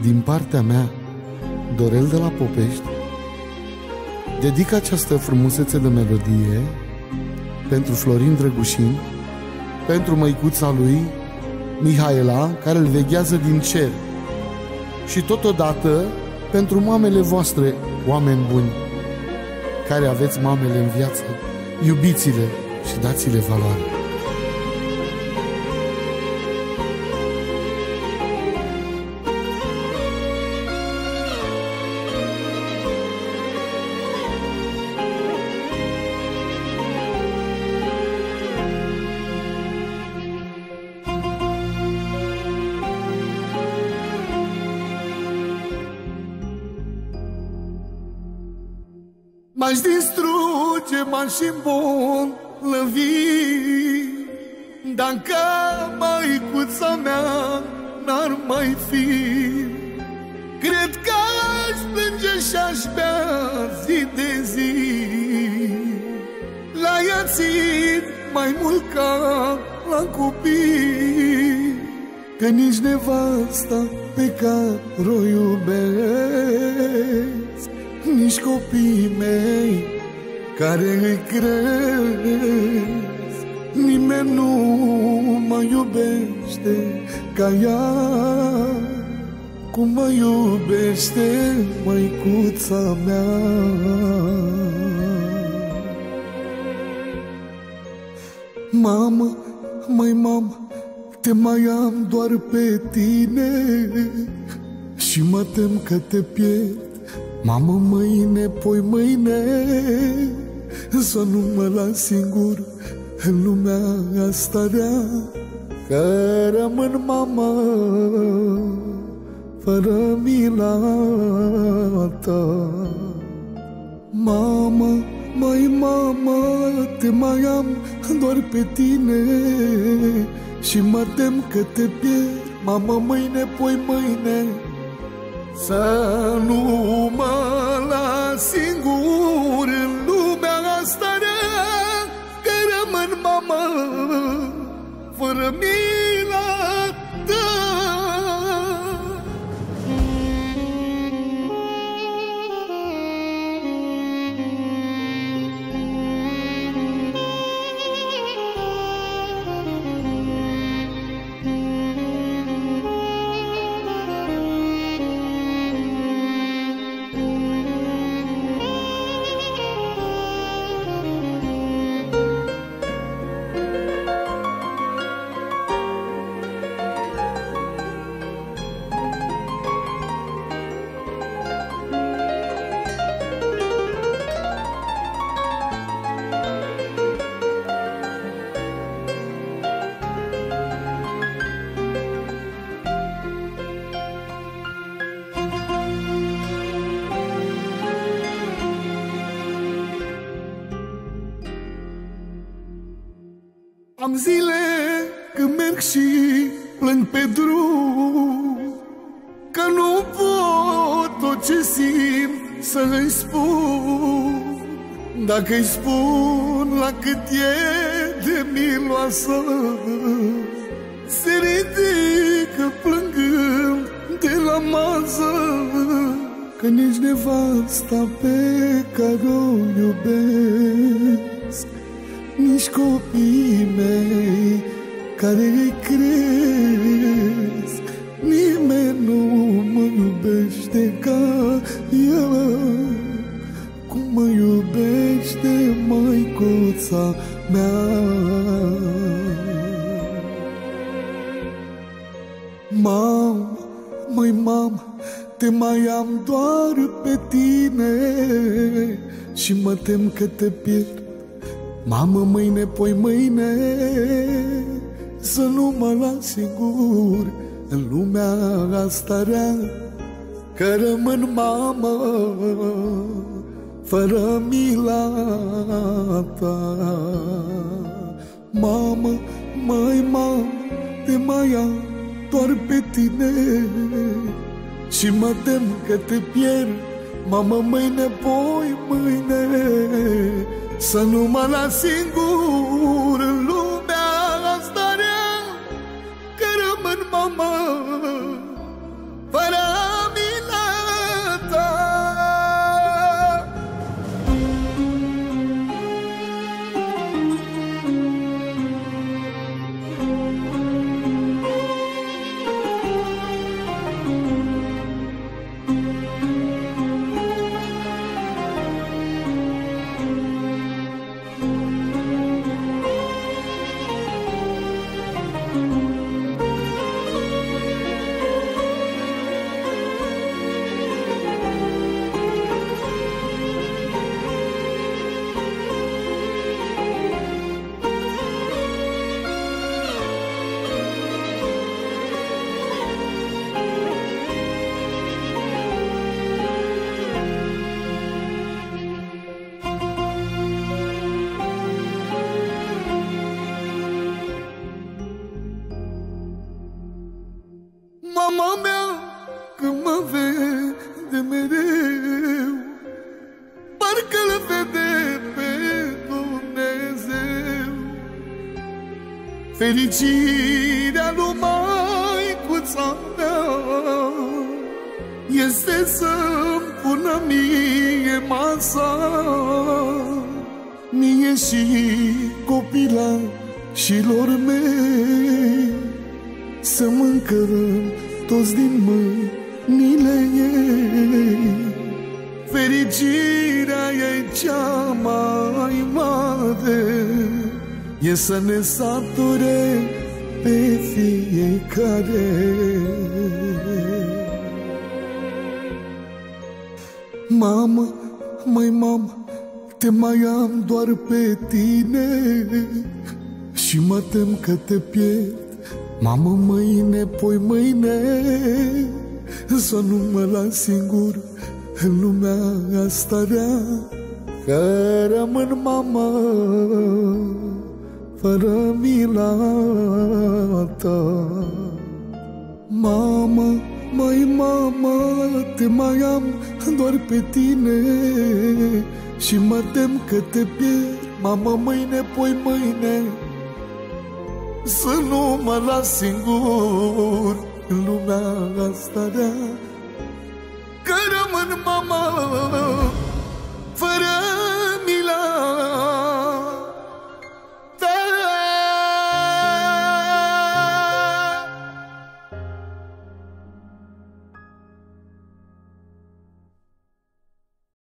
Din partea mea, Dorel de la Popești, dedic această frumusețe de melodie pentru Florin Drăgușin, pentru măicuța lui, Mihaela, care îl veghează din cer și totodată pentru mamele voastre, oameni buni, care aveți mamele în viață, iubiți-le și dați-le valoare. M-aș distruge, m-aș îmbolnăvi. Dacă măicuța mea n-ar mai fi. Cred că aș plânge și-aș bea zi de zi. La ea țin mai mult ca la copii. Că nici nevasta pe care o iubesc nici copiii mei care îi cresc Nimeni nu mă iubește ca ea. Cum mă iubește măicuța mea? Mamă, măi mamă, te mai am doar pe tine Și mă tem că te pierd Mamă, mâine, poi mâine Să nu mă las singur în lumea asta rea Că rămân mama fără mila ta Mamă, mai mama, te mai am doar pe tine Și mă tem că te pierd. Mamă, mâine, poi mâine să nu mă las singur în lumea asta rea Că rămân mamă fără mila Am zile când merg și plâng pe drum Că nu pot tot ce simt să îi spun. Dacă îi spun la cât e de miloasă Se ridică plângând de la masă Că nici nevasta pe care o iubesc nici copiii mei care îi cresc Nimeni nu mă iubește ca el. Cum mă iubește măicuța mea? Mam, măi mam, te mai am doar pe tine Și mă tem că te pierd Mamă, mâine, poi mâine Să nu mă las sigur În lumea asta rea Că rămân mamă Fără mila ta. Mamă, mai mamă Te mai am doar pe tine Și mă tem că te pierd. Mamă, mâine, poi mâine să nu mă las singur Fericirea lui maicuța mea Este să-mi pună mie masa. Mie și copila și lor mei Să mâncărăm toți din mâinile ei. Fericirea e cea mai mare E să ne sature pe fiecare. Mamă, mai mamă, te mai am doar pe tine. Și mă tem că te pierd. Mamă, mâine, poi mâine Să nu mă las singur în lumea asta rea. Că rămân mama fără mila ta. Mamă, mai mama, te mai am doar pe tine Și mă tem că te pierd, mamă, mâine, poi mâine Să nu mă las singur în lumea asta rea